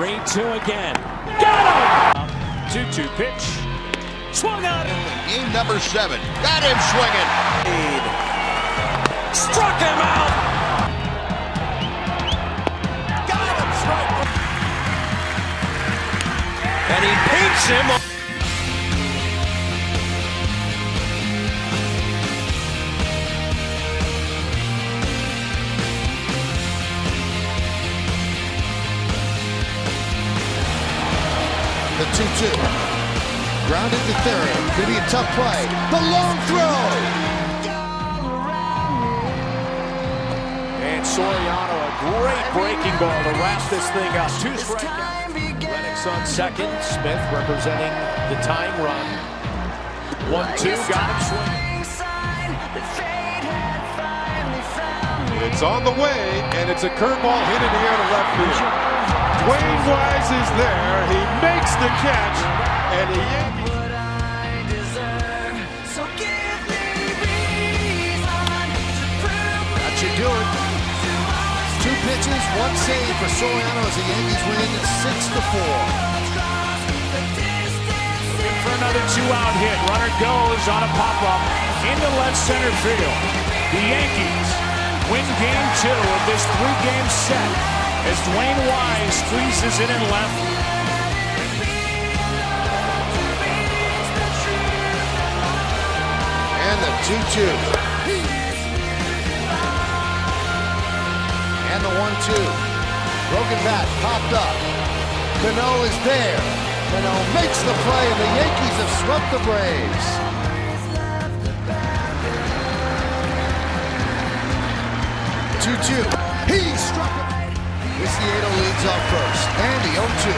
3-2 again. Got him! 2-2 pitch. Swung on. Game number seven. Got him swinging. Struck him out. Got him. Strike. And he paints him. The 2-2. Grounded to third. Gonna be a tough play. The long throw. And Soriano, a great breaking ball to wrap this thing up. Two strikeouts. Lennox on second. Smith representing the tying run. One, two, got him swinging. It's on the way, and it's a curveball hit in the air to left field. DeWayne Wise is there. He makes the catch, and the Yankees. That should do it. Two pitches, one save for Soriano as the Yankees win six to four. In for another two-out hit. Runner goes on a pop-up into left center field. The Yankees win game two of this three-game set as DeWayne Wise squeezes it in left. And the 2-2. And the 1-2. Broken bat popped up. Cano is there. Cano makes the play, and the Yankees have swept the Braves. Two-two. He struck him. Luciano leads off first. And the 0-2.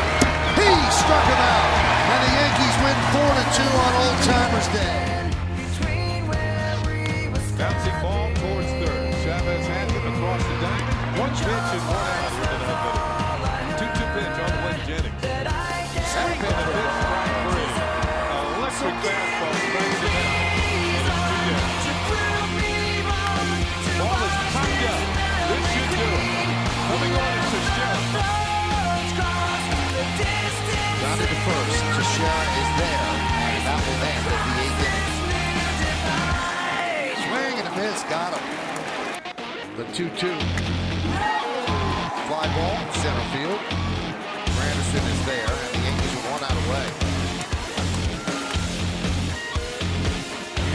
He struck him out. And the Yankees win 4-2 on Old Timers Day. Bouncing ball towards third. Chavez hands it across the diamond. One pitch and one out with an out. Two-two pitch on the way to Jennings. Snap in a pitch, strike three. Electric fastball Grounded to first. Is there. That will end the eighth inning. Swing and a miss. Got him. The 2-2. Fly ball, center field. Granderson is there, and the Yankees are one out away.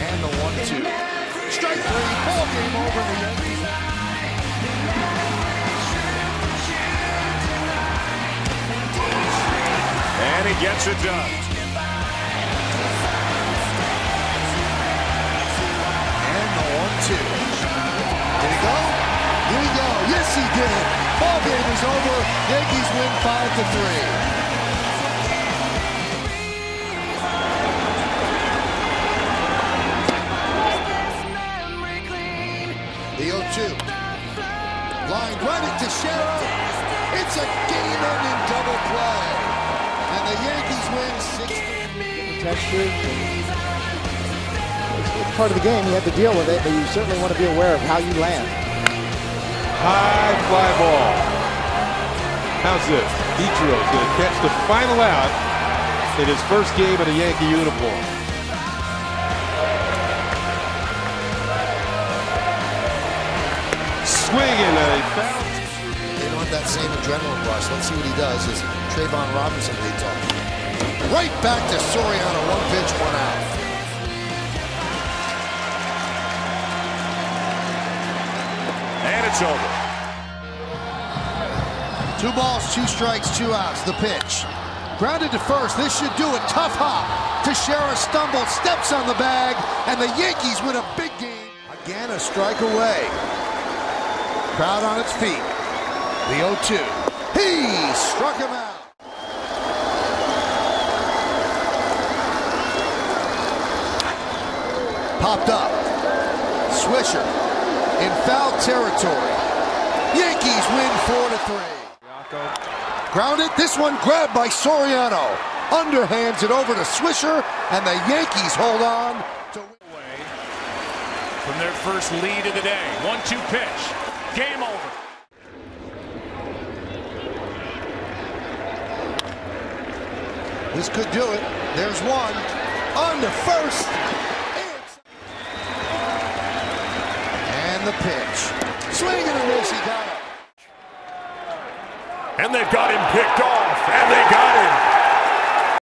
And the 1-2. Strike three. Ball game over. The Yankees. Gets it done. And the 1-2. Did he go? Did he go? Yes, he did. Ball game is over. Yankees win 5 to 3. The 0-2. Line running to Shera. It's a game-ending double play. And the Yankees win 6 texture. It's, it's part of the game. You have to deal with it, but you certainly want to be aware of how you land. High fly ball. How's this? Ichiro's going to catch the final out in his first game in a Yankee uniform. Swinging a foul. They want that same adrenaline rush. Let's see what he does as Trayvon Robinson leads off. Right back to Soriano. One pitch, one out. And it's over. Two balls, two strikes, two outs. The pitch. Grounded to first. This should do it. Tough hop. Teixeira stumbles, steps on the bag, and the Yankees win a big game. Again, a strike away. Crowd on its feet. The 0-2. He struck him out. Popped up. Swisher in foul territory. Yankees win 4 to 3. Grounded. This one grabbed by Soriano. Underhands it over to Swisher, and the Yankees hold on to win. From their first lead of the day. One-two pitch. Game over. This could do it. There's one. On the first. And the pitch. Swing and a miss. He got it. And they've got him picked off, and they got him.